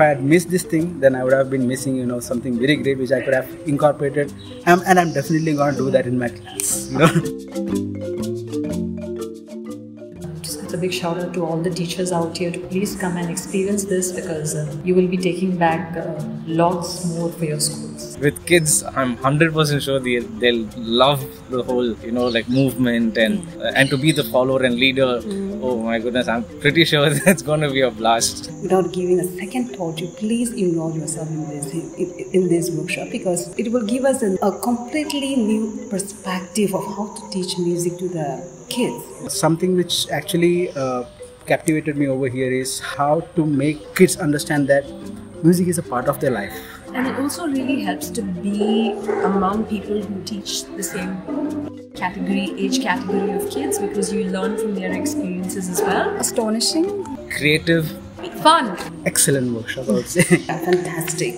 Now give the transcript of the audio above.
I had missed this thing, then I would have been missing, you know, something very great which I could have incorporated. Um, and I'm definitely going to do that in my class. You know. Just a big shout out to all the teachers out here to please come and experience this because uh, you will be taking back uh, lots more for your schools. With kids, I'm 100% sure they, they'll love the whole, you know, like movement and uh, and to be the follower and leader. Oh my goodness, I'm pretty sure that's going to be a blast. without giving a second thought, you please involve yourself in this in, in this workshop because it will give us an, a completely new perspective of how to teach music to the kids. Something which actually uh, captivated me over here is how to make kids understand that music is a part of their life. And it also really helps to be among people who teach the same category, age category of kids because you learn from their experiences as well. Astonishing. Creative Fun. Excellent workshop, I would say. Fantastic.